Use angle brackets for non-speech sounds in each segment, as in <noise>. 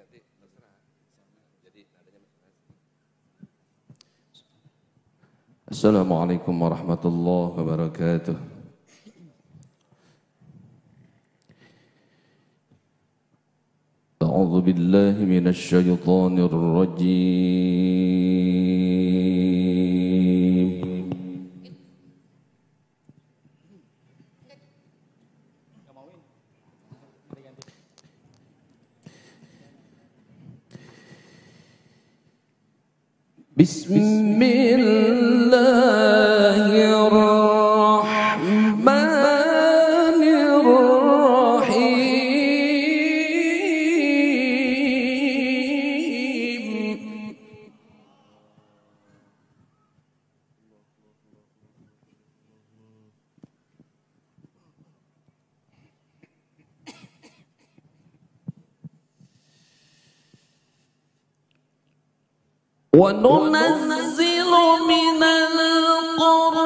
nanti terserah. Jadi nadanya. Assalamualaikum warahmatullahi wabarakatuh. أعوذ بالله من الشيطان الرجيم بسم الله الرحمن وننزل من القرآن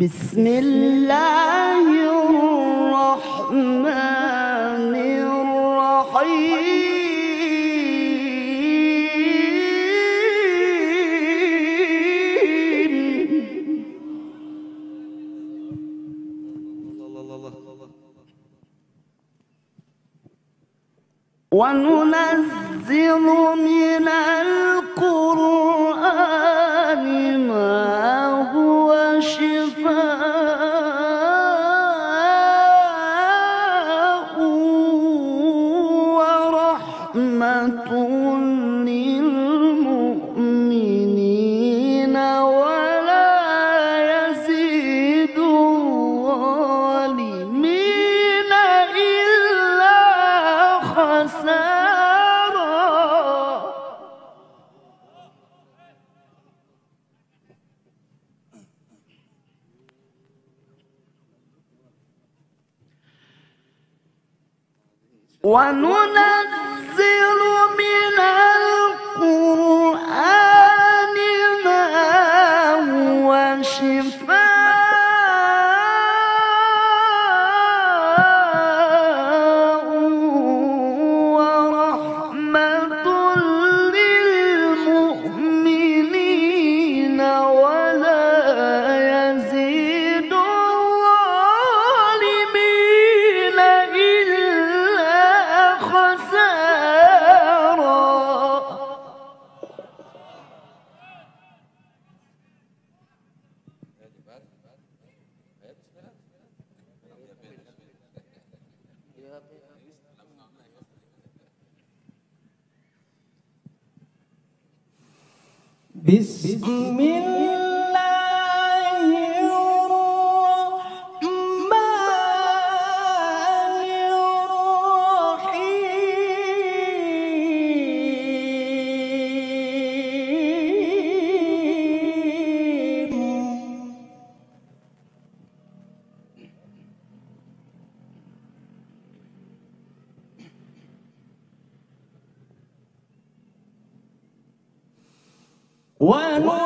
بسم الله وننزل وننزل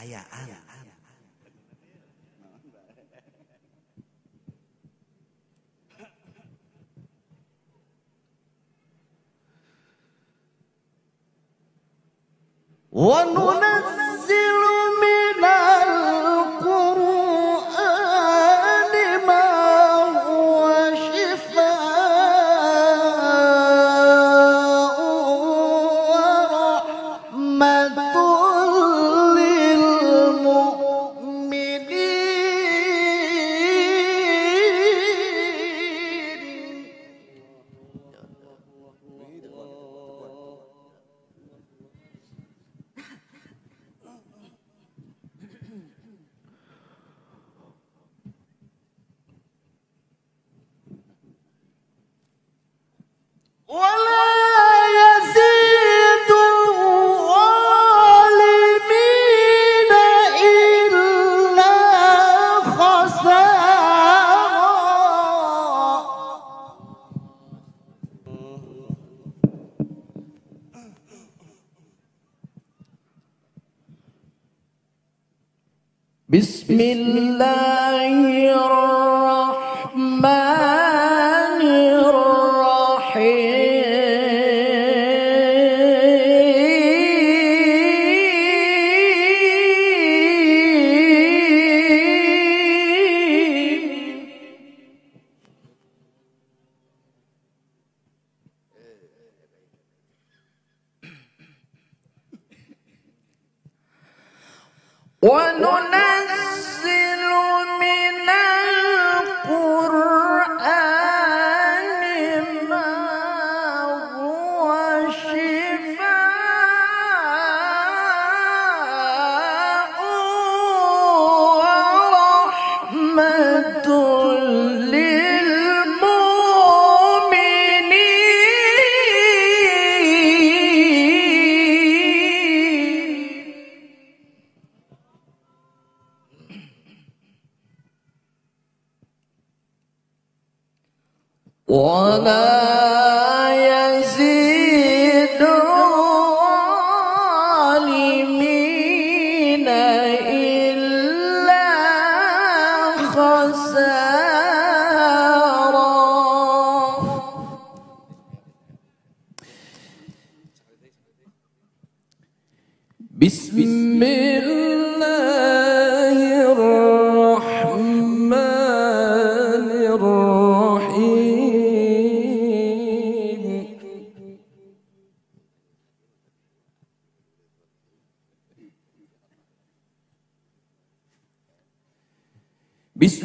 ayaan وننزل بسم الله الرحمن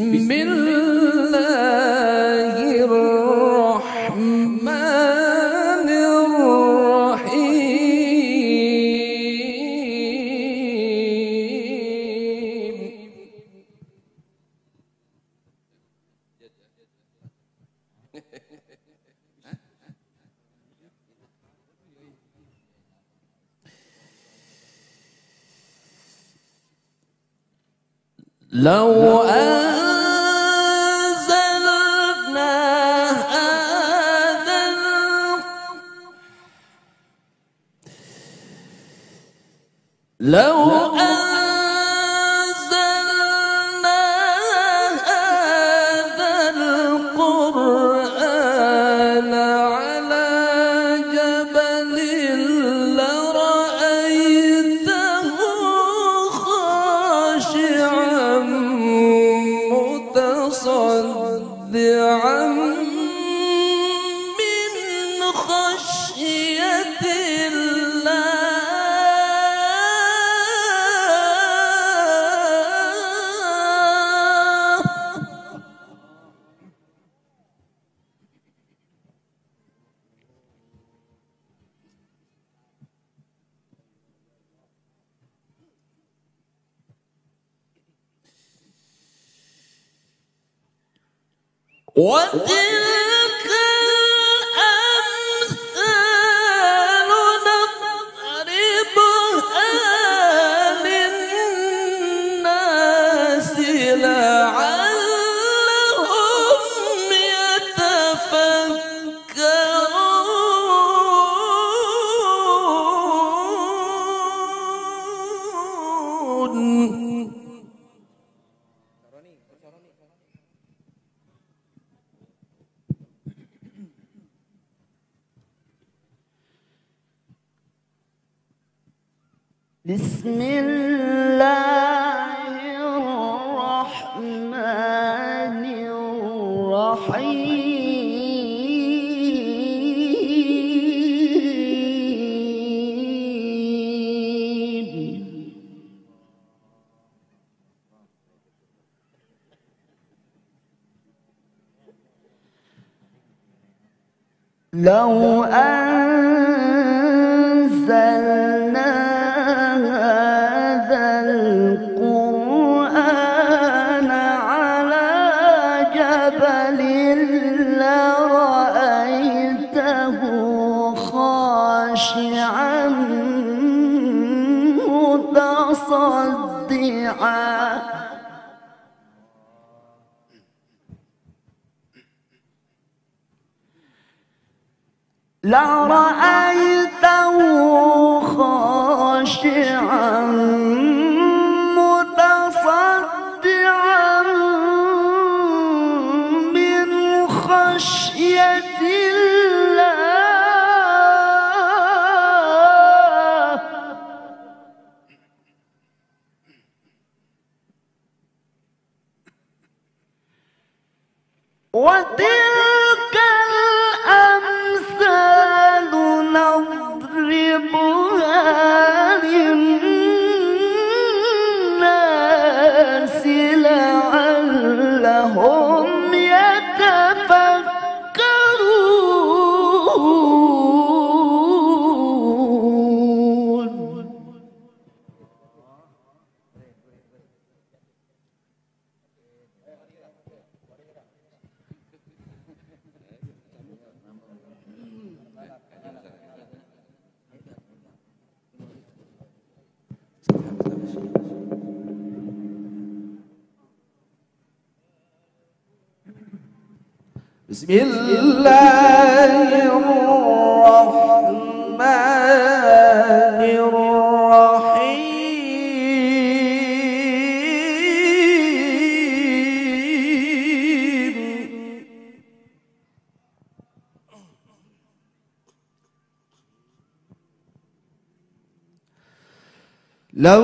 بسم لو أنزلنا لرأيته لو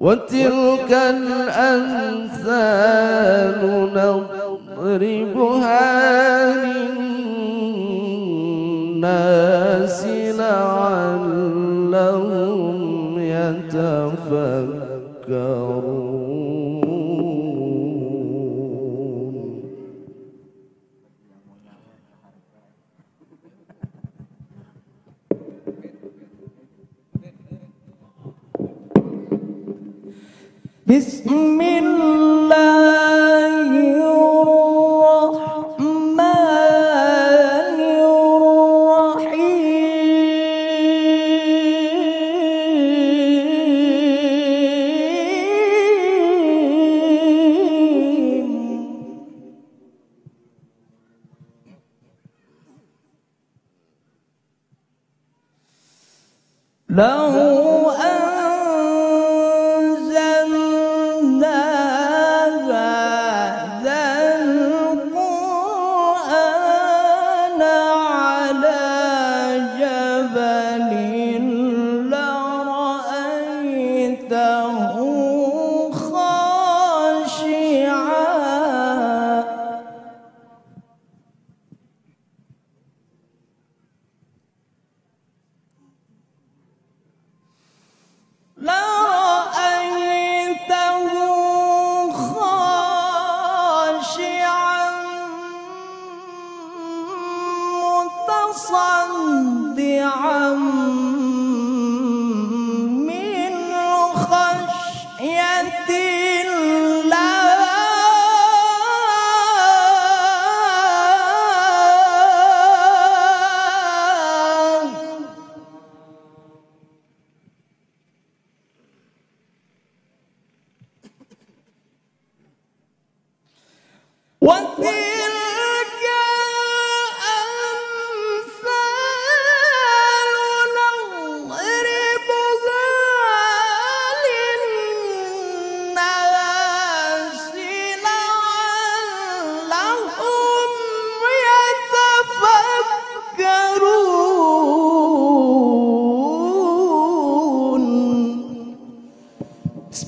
وتلك الأمثال نضربها للناس لعلهم يتوبون بسم الله.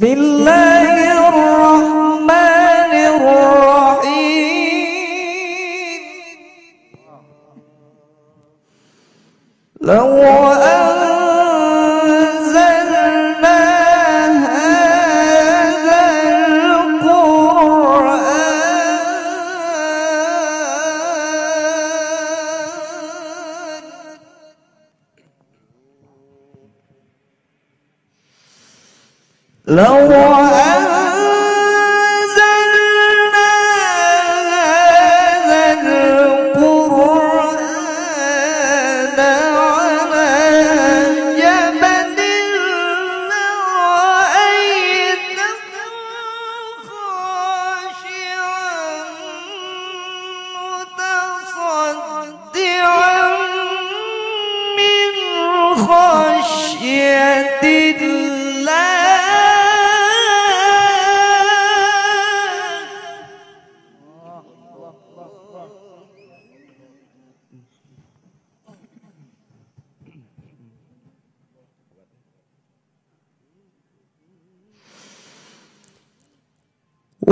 بالله.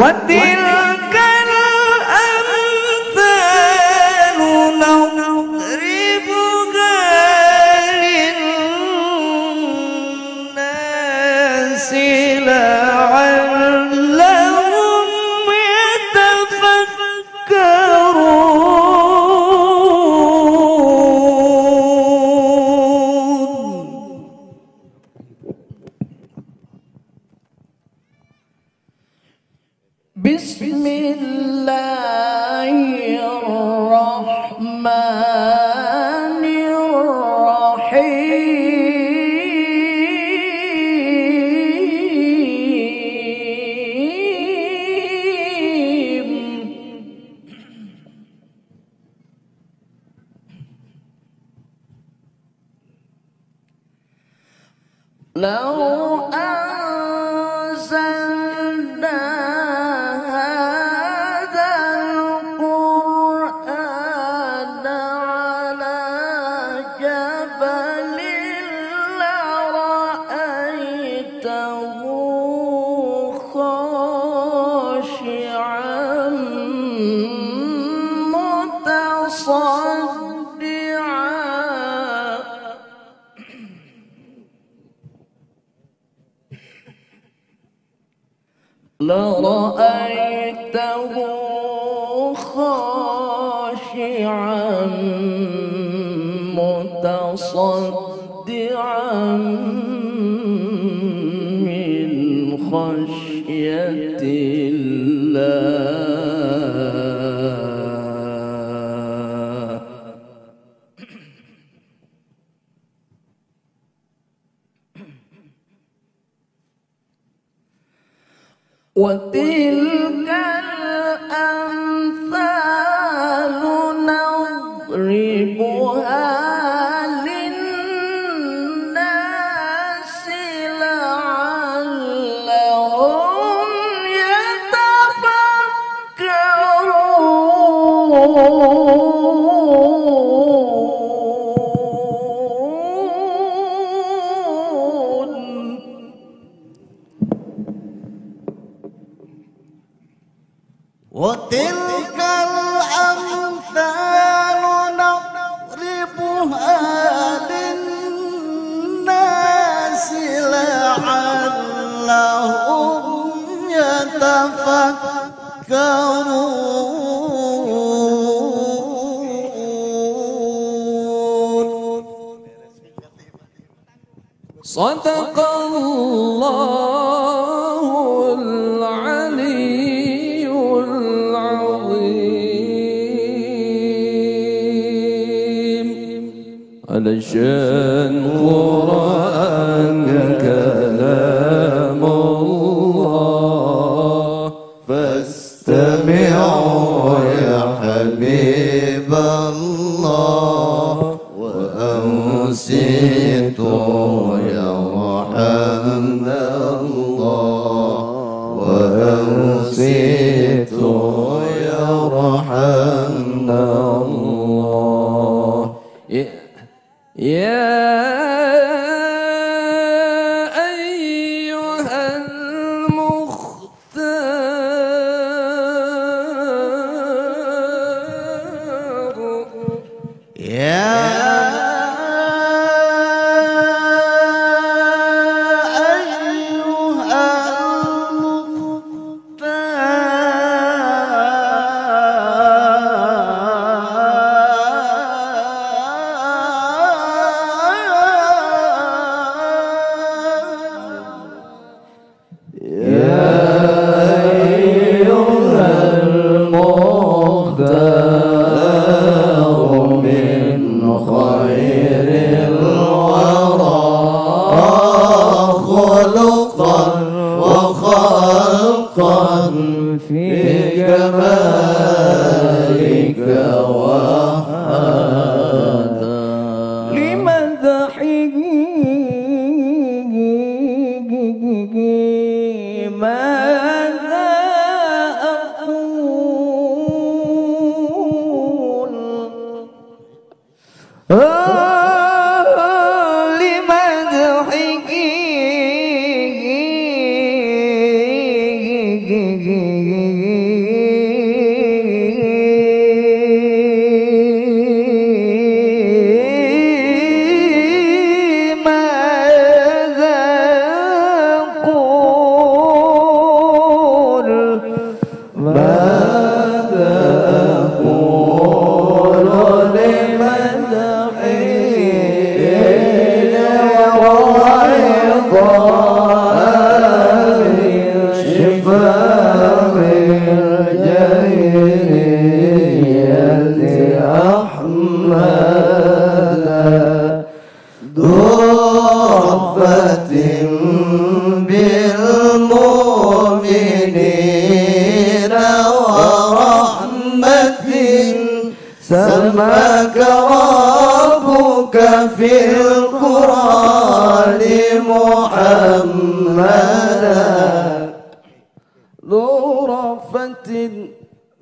وتلك الله يا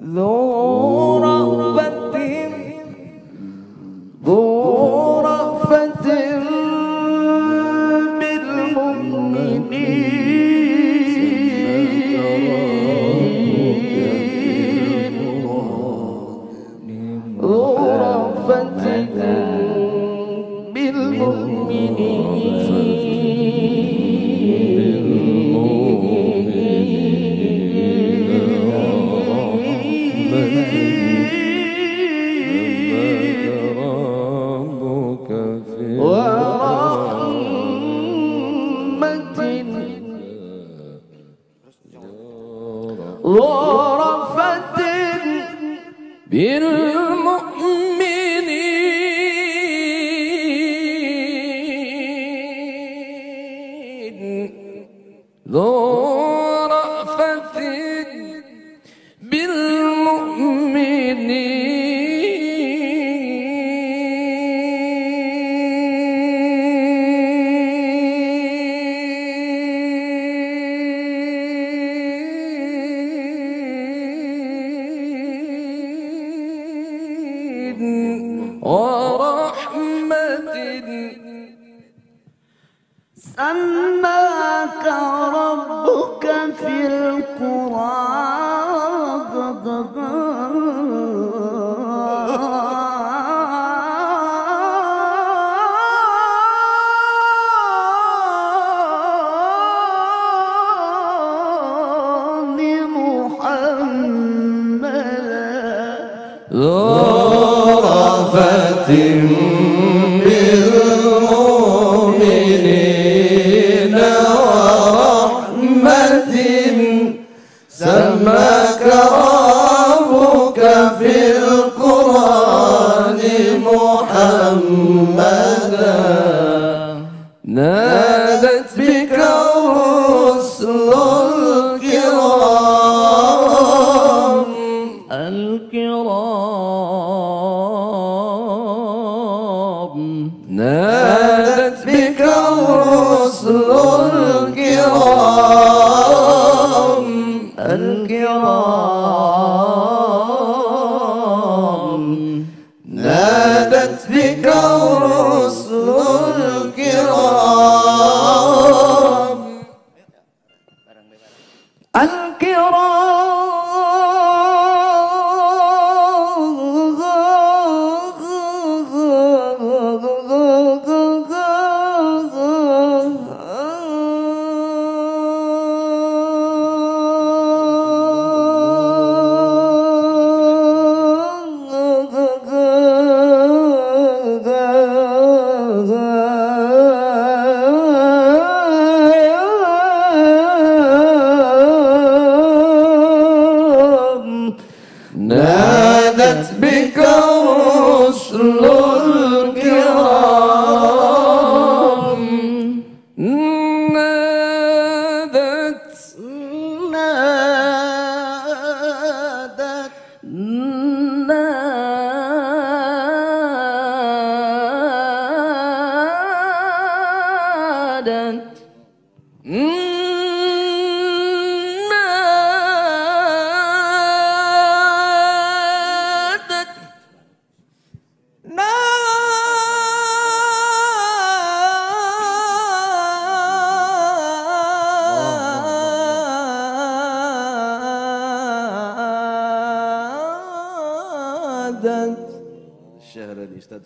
ذو رأفة ورحمة. سماك ربك في القرآن. الكرام نادت بكرم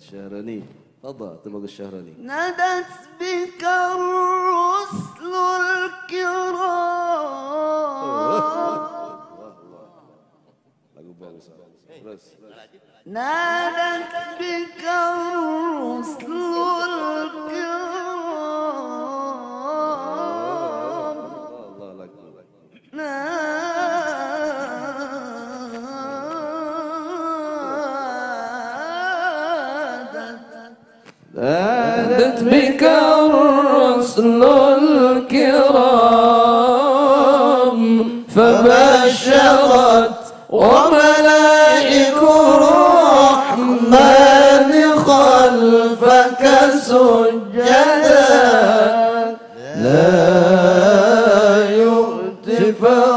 الشهراني. تفضل تبقى الشهراني. نادت بك الرسل الكرام. <laughs> نادت بك Well.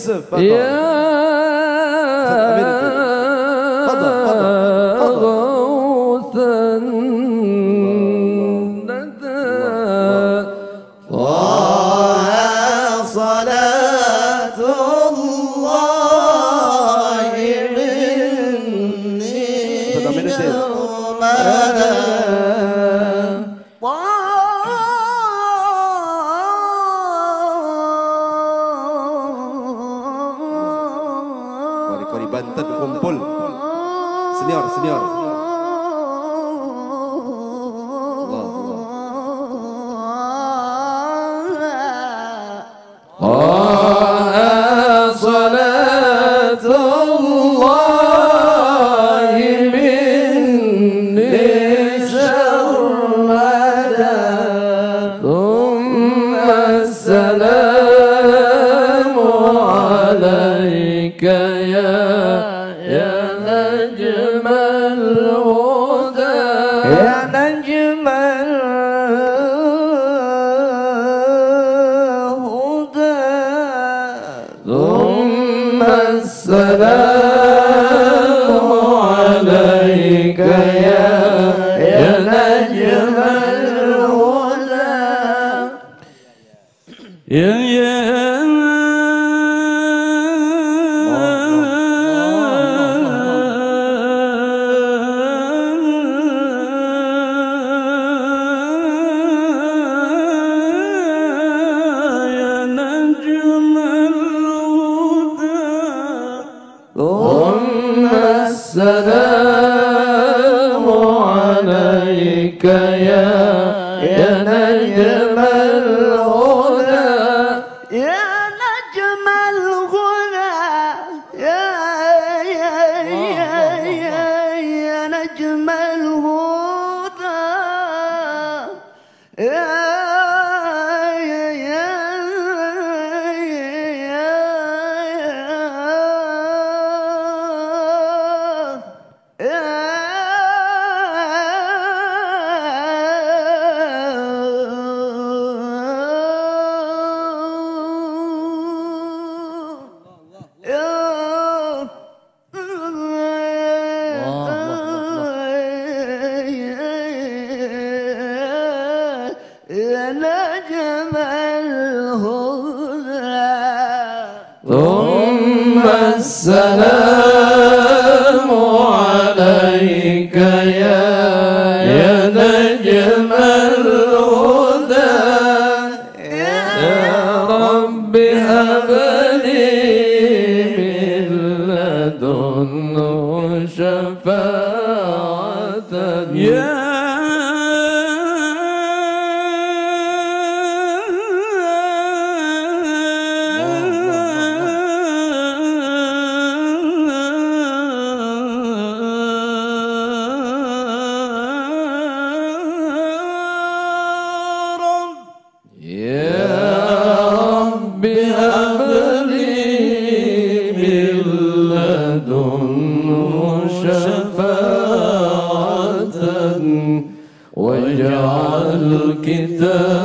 Joseph. Yeah. ثم السلام.